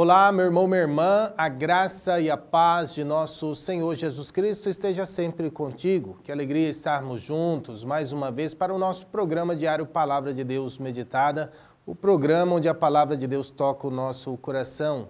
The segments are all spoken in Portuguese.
Olá, meu irmão, minha irmã, a graça e a paz de nosso Senhor Jesus Cristo esteja sempre contigo. Que alegria estarmos juntos mais uma vez para o nosso programa diário Palavra de Deus Meditada, o programa onde a palavra de Deus toca o nosso coração.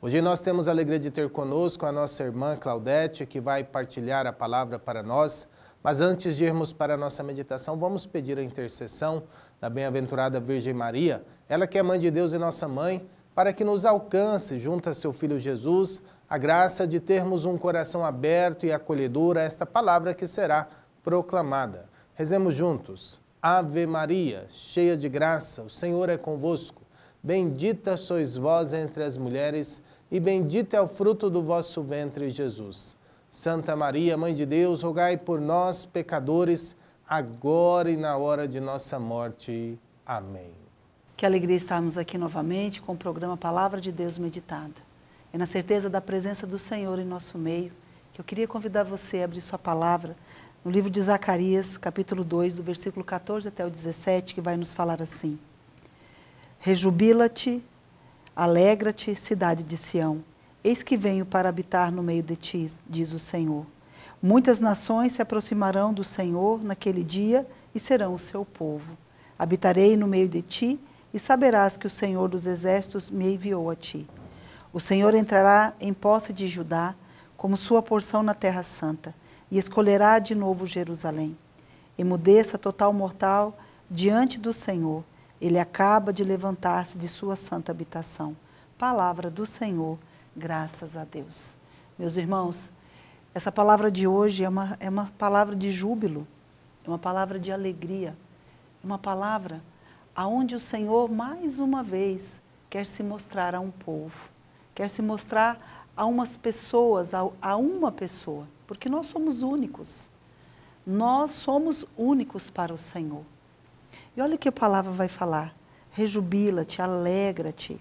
Hoje nós temos a alegria de ter conosco a nossa irmã Claudete, que vai partilhar a palavra para nós. Mas antes de irmos para a nossa meditação, vamos pedir a intercessão da bem-aventurada Virgem Maria, ela que é mãe de Deus e nossa mãe para que nos alcance, junto a seu Filho Jesus, a graça de termos um coração aberto e acolhedor a esta palavra que será proclamada. Rezemos juntos. Ave Maria, cheia de graça, o Senhor é convosco. Bendita sois vós entre as mulheres, e bendito é o fruto do vosso ventre, Jesus. Santa Maria, Mãe de Deus, rogai por nós, pecadores, agora e na hora de nossa morte. Amém. Que alegria estarmos aqui novamente com o programa Palavra de Deus Meditada. É na certeza da presença do Senhor em nosso meio que eu queria convidar você a abrir sua palavra no livro de Zacarias, capítulo 2, do versículo 14 até o 17, que vai nos falar assim: Rejubila-te, alegra-te, cidade de Sião. Eis que venho para habitar no meio de ti, diz o Senhor. Muitas nações se aproximarão do Senhor naquele dia e serão o seu povo. Habitarei no meio de ti e saberás que o Senhor dos Exércitos me enviou a ti. O Senhor entrará em posse de Judá, como sua porção na Terra Santa, e escolherá de novo Jerusalém. Emudeça total mortal diante do Senhor. Ele acaba de levantar-se de sua santa habitação. Palavra do Senhor, graças a Deus. Meus irmãos, essa palavra de hoje é uma, é uma palavra de júbilo, é uma palavra de alegria, é uma palavra aonde o Senhor mais uma vez quer se mostrar a um povo, quer se mostrar a umas pessoas, a, a uma pessoa, porque nós somos únicos. Nós somos únicos para o Senhor. E olha o que a palavra vai falar: rejubila-te, alegra-te,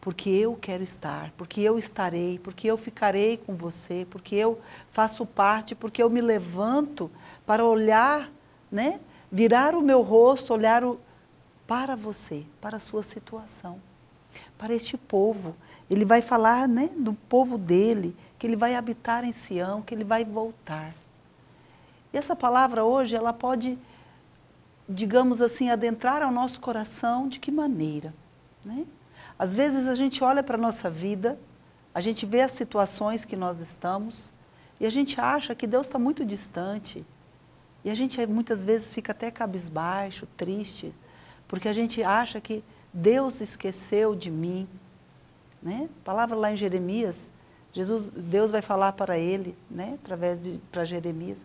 porque eu quero estar, porque eu estarei, porque eu ficarei com você, porque eu faço parte, porque eu me levanto para olhar, né? Virar o meu rosto, olhar o, para você, para a sua situação, para este povo. Ele vai falar né, do povo dele, que ele vai habitar em Sião, que ele vai voltar. E essa palavra hoje, ela pode, digamos assim, adentrar ao nosso coração de que maneira? Né? Às vezes a gente olha para a nossa vida, a gente vê as situações que nós estamos e a gente acha que Deus está muito distante, e a gente muitas vezes fica até cabisbaixo, triste, porque a gente acha que Deus esqueceu de mim. Né? A palavra lá em Jeremias, Jesus, Deus vai falar para ele, né, através de para Jeremias,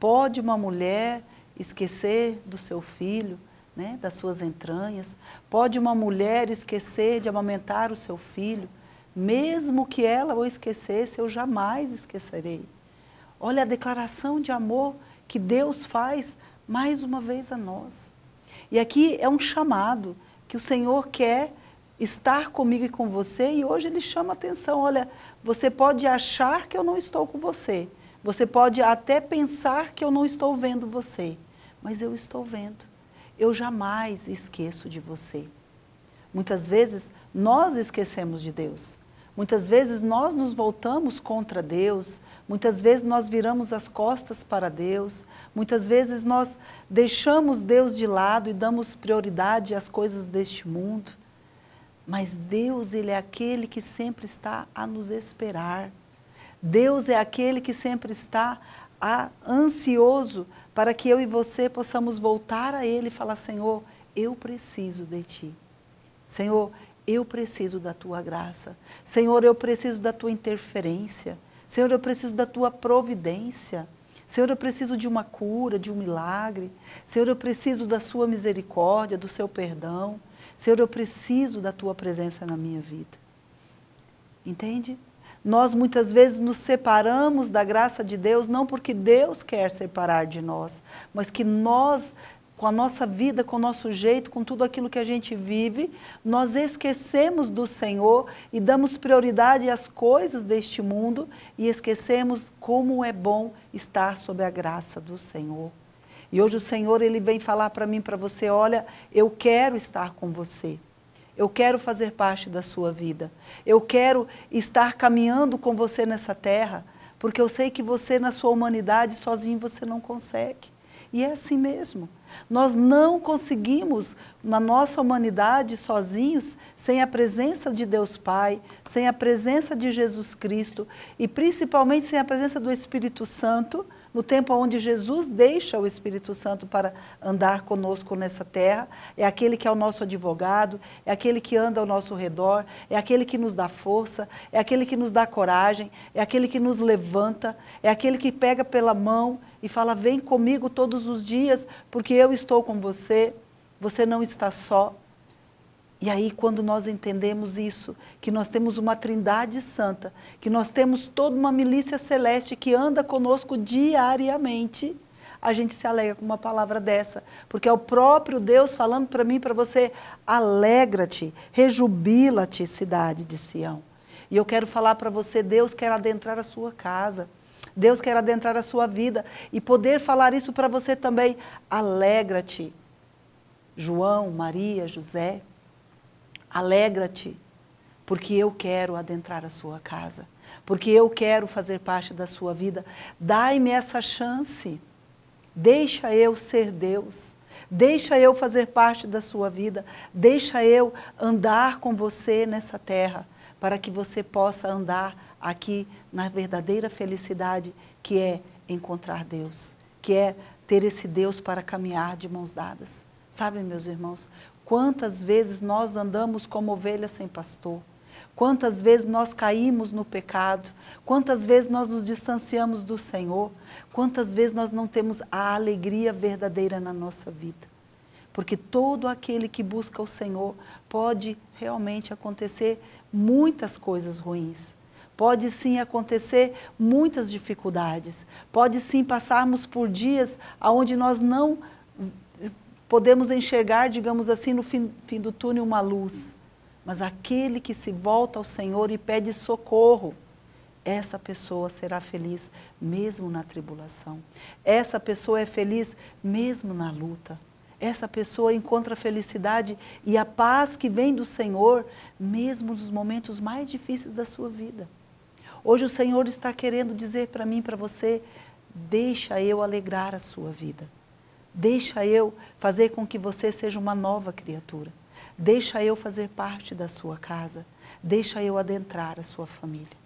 pode uma mulher esquecer do seu filho, né, das suas entranhas? Pode uma mulher esquecer de amamentar o seu filho? Mesmo que ela o esquecesse, eu jamais esquecerei. Olha a declaração de amor que Deus faz mais uma vez a nós. E aqui é um chamado que o Senhor quer estar comigo e com você, e hoje Ele chama atenção: olha, você pode achar que eu não estou com você, você pode até pensar que eu não estou vendo você, mas eu estou vendo. Eu jamais esqueço de você. Muitas vezes nós esquecemos de Deus. Muitas vezes nós nos voltamos contra Deus, muitas vezes nós viramos as costas para Deus, muitas vezes nós deixamos Deus de lado e damos prioridade às coisas deste mundo. Mas Deus, Ele é aquele que sempre está a nos esperar. Deus é aquele que sempre está a, ansioso para que eu e você possamos voltar a Ele e falar: Senhor, eu preciso de Ti. Senhor, eu preciso da tua graça. Senhor, eu preciso da tua interferência. Senhor, eu preciso da tua providência. Senhor, eu preciso de uma cura, de um milagre. Senhor, eu preciso da sua misericórdia, do seu perdão. Senhor, eu preciso da tua presença na minha vida. Entende? Nós muitas vezes nos separamos da graça de Deus, não porque Deus quer separar de nós, mas que nós com a nossa vida, com o nosso jeito, com tudo aquilo que a gente vive, nós esquecemos do Senhor e damos prioridade às coisas deste mundo e esquecemos como é bom estar sob a graça do Senhor. E hoje o Senhor ele vem falar para mim, para você, olha, eu quero estar com você. Eu quero fazer parte da sua vida. Eu quero estar caminhando com você nessa terra, porque eu sei que você, na sua humanidade, sozinho você não consegue. E é assim mesmo. Nós não conseguimos, na nossa humanidade, sozinhos, sem a presença de Deus Pai, sem a presença de Jesus Cristo e principalmente sem a presença do Espírito Santo, no tempo onde Jesus deixa o Espírito Santo para andar conosco nessa terra, é aquele que é o nosso advogado, é aquele que anda ao nosso redor, é aquele que nos dá força, é aquele que nos dá coragem, é aquele que nos levanta, é aquele que pega pela mão e fala: Vem comigo todos os dias, porque eu estou com você, você não está só. E aí, quando nós entendemos isso, que nós temos uma trindade santa, que nós temos toda uma milícia celeste que anda conosco diariamente, a gente se alegra com uma palavra dessa, porque é o próprio Deus falando para mim, para você, alegra-te, rejubila-te, cidade de Sião. E eu quero falar para você, Deus quer adentrar a sua casa. Deus quer adentrar a sua vida e poder falar isso para você também. Alegra-te. João, Maria, José, Alegra-te, porque eu quero adentrar a sua casa, porque eu quero fazer parte da sua vida. Dai-me essa chance. Deixa eu ser Deus. Deixa eu fazer parte da sua vida. Deixa eu andar com você nessa terra, para que você possa andar aqui na verdadeira felicidade, que é encontrar Deus, que é ter esse Deus para caminhar de mãos dadas. Sabe, meus irmãos, Quantas vezes nós andamos como ovelhas sem pastor? Quantas vezes nós caímos no pecado? Quantas vezes nós nos distanciamos do Senhor? Quantas vezes nós não temos a alegria verdadeira na nossa vida? Porque todo aquele que busca o Senhor pode realmente acontecer muitas coisas ruins. Pode sim acontecer muitas dificuldades. Pode sim passarmos por dias onde nós não podemos enxergar, digamos assim, no fim, fim do túnel uma luz. Mas aquele que se volta ao Senhor e pede socorro, essa pessoa será feliz mesmo na tribulação. Essa pessoa é feliz mesmo na luta. Essa pessoa encontra a felicidade e a paz que vem do Senhor, mesmo nos momentos mais difíceis da sua vida. Hoje o Senhor está querendo dizer para mim, para você, deixa eu alegrar a sua vida. Deixa eu fazer com que você seja uma nova criatura. Deixa eu fazer parte da sua casa. Deixa eu adentrar a sua família.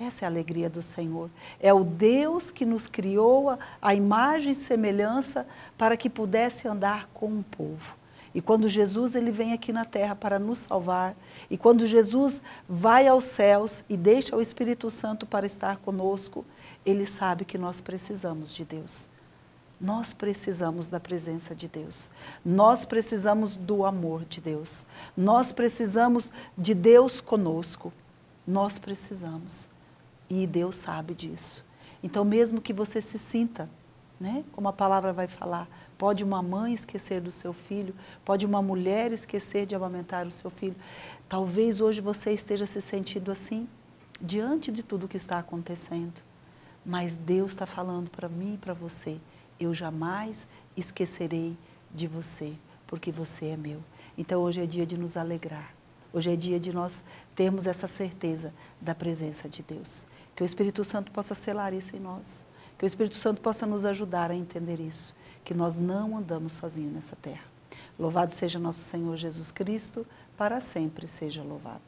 Essa é a alegria do Senhor. É o Deus que nos criou a, imagem e semelhança para que pudesse andar com um povo. E quando Jesus ele vem aqui na terra para nos salvar, e quando Jesus vai aos céus e deixa o Espírito Santo para estar conosco, ele sabe que nós precisamos de Deus. Nós precisamos da presença de Deus. Nós precisamos do amor de Deus. Nós precisamos de Deus conosco. Nós precisamos. E Deus sabe disso. Então, mesmo que você se sinta, né, como a palavra vai falar, pode uma mãe esquecer do seu filho, pode uma mulher esquecer de amamentar o seu filho. Talvez hoje você esteja se sentindo assim, diante de tudo que está acontecendo. Mas Deus está falando para mim e para você eu jamais esquecerei de você, porque você é meu. Então hoje é dia de nos alegrar. Hoje é dia de nós termos essa certeza da presença de Deus. Que o Espírito Santo possa selar isso em nós. Que o Espírito Santo possa nos ajudar a entender isso. Que nós não andamos sozinhos nessa terra. Louvado seja nosso Senhor Jesus Cristo, para sempre seja louvado.